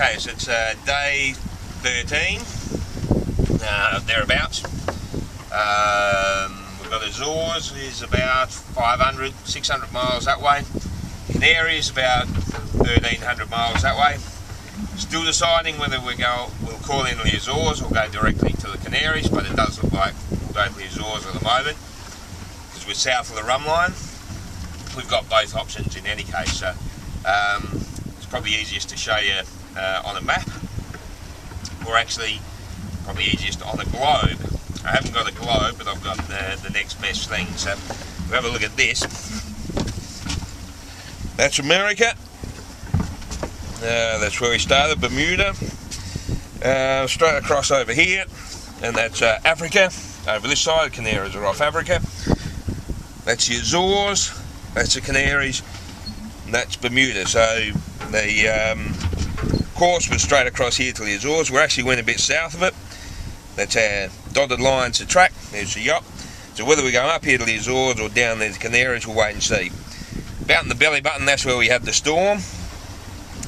Okay, so it's uh, day 13, uh, thereabouts. Um, we've got Azores, is about 500, 600 miles that way. Canaries, about 1300 miles that way. Still deciding whether we go, we'll call in the Azores or go directly to the Canaries, but it does look like we'll go to the Azores at the moment because we're south of the rhumb line. We've got both options in any case, so um, probably easiest to show you uh, on a map, or actually probably easiest on a globe. I haven't got a globe, but I've got the, the next best thing. So we have a look at this. That's America. Uh, that's where we started, Bermuda. Uh, straight across over here, and that's uh, Africa. Over this side, Canaries are off Africa. That's the Azores. That's the Canaries. And that's Bermuda. So the um, course was straight across here to the Azores. We actually went a bit south of it. That's our dotted line to track. There's the yacht. So whether we go up here to the Azores or down there to Canaries, we'll wait and see. About in the belly button, that's where we had the storm.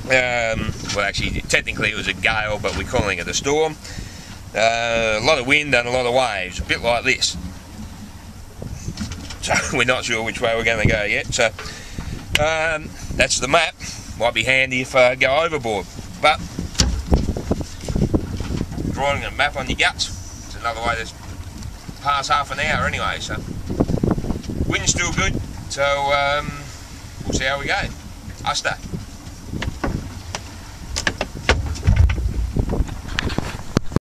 Um, well, actually, technically it was a gale, but we're calling it a storm. Uh, a lot of wind and a lot of waves, a bit like this. So we're not sure which way we're going to go yet. So um, that's the map. Might be handy if I go overboard. But drawing a map on your guts is another way to pass half an hour anyway. So wind's still good. So um, we'll see how we go. I stay.